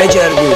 becerdi.